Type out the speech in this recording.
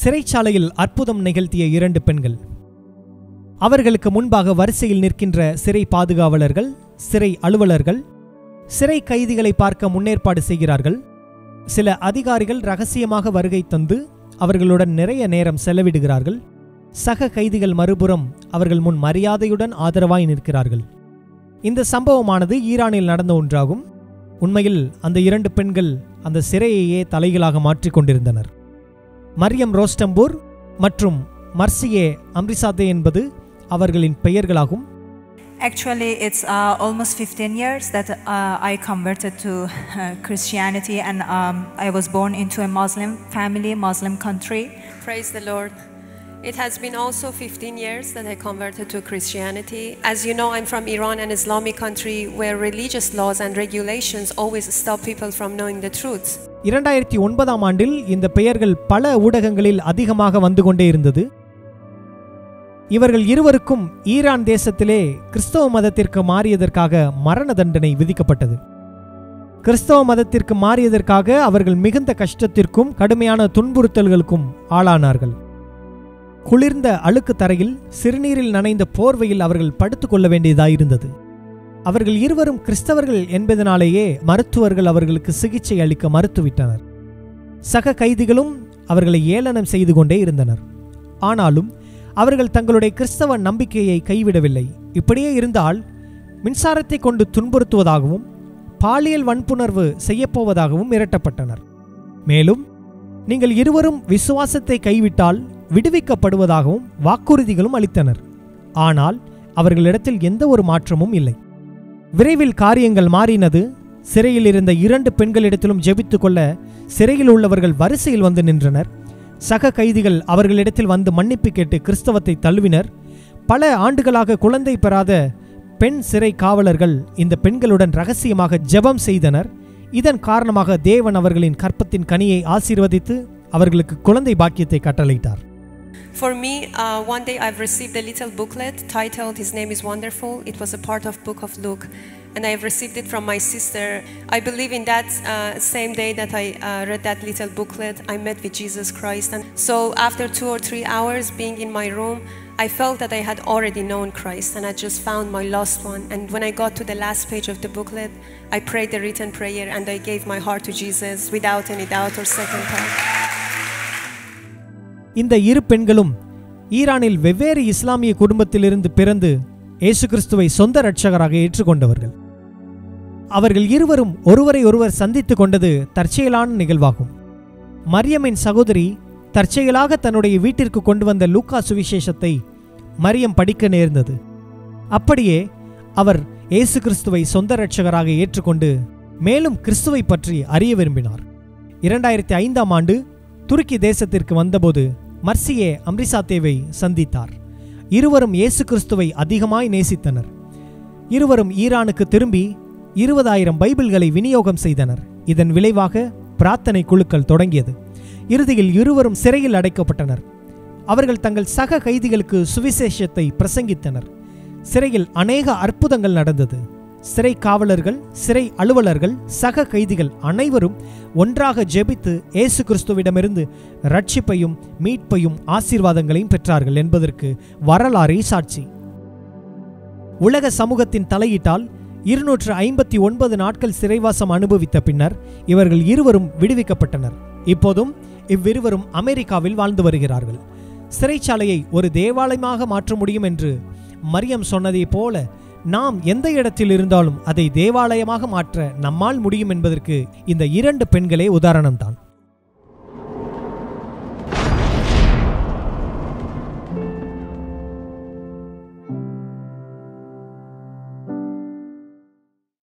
சிறைச்சாலையில் அற்புதம் நிகழ்த்திய இரண்டு பெண்கள். அவர்களுக்கு முன்பாக வரிசையில் நிற்கின்ற சிறை பாதுகாவலர்கள் சிறை அலுவலர்கள் சிறை கைதிகளை பார்க்க முன்னேற்பாடு செய்கிறார்கள். சில அதிகாரிகள் ரகசியமாக வருகை தந்து அவர்களுடன் நிறைய நேரம் செலவிடுகிறார்கள். சக கைதிகள் மறுபுறம் அவர்கள் முன் மரியாதையுடன் ஆதரவாய் நிற்கிறார்கள். இந்த சம்பவமானது ஈரானில் நடந்த ஒன்றாகும். உண்மையில் அந்த இரண்டு பெண்கள் அந்த சிறையையே தலைகளாக மாற்றிக்கொண்டிருந்தனர். மரியம் ரோஸ்டம்பூர் மற்றும் மர்சியே அம்ரிசாதே என்பது அவர்களின் பெயர்களாகும் Actually, it's uh, almost 15 years that uh, I converted to uh, Christianity, and um, I was born into a Muslim family, Muslim country. Praise the Lord. It has been also 15 years that I converted to Christianity. As you know, I'm from Iran, an Islamic country where religious laws and regulations always stop people from knowing the truth. இரண்டாயிரத்தி ஒன்பதாம் ஆண்டில் இந்த பெயர்கள் பல ஊடகங்களில் அதிகமாக வந்து கொண்டே இருந்தது. இவர்கள் இருவருக்கும் ஈரான் தேசத்திலே கிறிஸ்தவ மதத்திற்கு மாறியதற்காக மரண தண்டனை விதிக்கப்பட்டது. கிறிஸ்தவ மதத்திற்கு மாறியதற்காக அவர்கள் மிகுந்த கஷ்டத்திற்கும் கடுமையான துன்புறுத்தல்களுக்கும் ஆளானார்கள். குளிர்ந்த அழுக்கு தரையில் சிறுநீரில் நனைந்த போர்வையில் அவர்கள் படுத்துக்கொள்ள வேண்டியதாயிருந்தது. அவர்கள் இருவரும் கிறிஸ்தவர்கள் என்பதனாலேயே மருத்துவர்கள் அவர்களுக்கு சிகிச்சை அளிக்க மறுத்துவிட்டனர். சக கைதிகளும் அவர்களை ஏளனம் செய்து கொண்டே இருந்தனர். ஆனாலும் அவர்கள் தங்களுடைய கிறிஸ்தவ நம்பிக்கையை கைவிடவில்லை. இப்படியே இருந்தால் மின்சாரத்தை கொண்டு துன்புறுத்துவதாகவும் பாலியல் வன்புணர்வு செய்யப்போவதாகவும் மிரட்டப்பட்டனர். மேலும் நீங்கள் இருவரும் விசுவாசத்தை கைவிட்டால் விடுவிக்கப்படுவதாகவும் வாக்குறுதிகளும் அளித்தனர். ஆனால் அவர்களிடத்தில் எந்த ஒரு மாற்றமும் இல்லை. விரைவில் காரியங்கள் மாறினது. சிறையில் இருந்த இரண்டு பெண்களிடத்திலும் ஜெபித்து கொள்ள சிறையில் உள்ளவர்கள் வரிசையில் வந்து நின்றனர். சக கைதிகள் அவர்களிடத்தில் வந்து மன்னிப்பு கேட்டு கிறிஸ்தவத்தை தழுவினர். பல ஆண்டுகளாக குழந்தை பெறாத பெண் சிறை காவலர்கள் இந்த பெண்களுடன் ரகசியமாக ஜெபம் செய்தனர். இதன் காரணமாக தேவன் அவர்களின் கற்பத்தின் கனியை ஆசீர்வதித்து அவர்களுக்கு குழந்தை பாக்கியத்தை கட்டளையிட்டார். For me, uh, one day I've received a little booklet titled His Name is Wonderful. It was a part of Book of Luke, and I have received it from my sister. I believe in that uh, same day that I uh, read that little booklet, I met with Jesus Christ. And so, after two or three hours being in my room, I felt that I had already known Christ and I just found my lost one. And when I got to the last page of the booklet, I prayed the written prayer and I gave my heart to Jesus without any doubt or second thought. இந்த இரு பெண்களும் ஈரானில் வெவ்வேறு இஸ்லாமிய குடும்பத்திலிருந்து பிறந்து இயேசு கிறிஸ்துவை சொந்த ரட்சகராக ஏற்றுக்கொண்டவர்கள். அவர்கள் இருவரும் ஒருவரை ஒருவர் சந்தித்துக் கொண்டது தற்செயலான நிகழ்வாகும். மரியமின் சகோதரி தற்செயலாக தன்னுடைய வீட்டிற்கு கொண்டு வந்த லூக்கா சுவிசேஷத்தை மரியம் படிக்க நேர்ந்தது. அப்படியே அவர் இயேசு கிறிஸ்துவை சொந்த ரட்சகராக ஏற்றுக்கொண்டு மேலும் கிறிஸ்துவை பற்றி அறிய விரும்பினார். இரண்டாயிரத்தி ஐந்தாம் ஆண்டு துருக்கி தேசத்திற்கு வந்தபோது மர்சியே அம்ரிசாத்தேவை சந்தித்தார். இருவரும் இயேசு கிறிஸ்துவை அதிகமாய் நேசித்தனர். இருவரும் ஈரானுக்கு திரும்பி இருபதாயிரம் பைபிள்களை விநியோகம் செய்தனர். இதன் விளைவாக பிரார்த்தனை குழுக்கள் தொடங்கியது. இறுதியில் இருவரும் சிறையில் அடைக்கப்பட்டனர். அவர்கள் தங்கள் சக கைதிகளுக்கு சுவிசேஷத்தை பிரசங்கித்தனர். சிறையில் அநேக அற்புதங்கள் நடந்தது. சிறை காவலர்கள் சிறை அலுவலர்கள் சக கைதிகள் அனைவரும் ஒன்றாக ஜெபித்து இயேசு கிறிஸ்துவிடமிருந்து ரட்சிப்பையும் மீட்பையும் ஆசீர்வாதங்களையும் பெற்றார்கள் என்பதற்கு வரலாறே சாட்சி. உலக சமூகத்தின் தலையீட்டால் இருநூற்று ஐம்பத்தி ஒன்பது நாட்கள் சிறைவாசம் அனுபவித்த பின்னர் இவர்கள் இருவரும் விடுவிக்கப்பட்டனர். இப்போதும் இவ்விருவரும் அமெரிக்காவில் வாழ்ந்து வருகிறார்கள். சிறைச்சாலையை ஒரு தேவாலயமாக மாற்ற முடியும் என்று மரியம் சொன்னதைப் போல நாம் எந்த இடத்தில் இருந்தாலும் அதை தேவாலயமாக மாற்ற நம்மால் முடியும் என்பதற்கு இந்த இரண்டு பெண்களே உதாரணம்தான்.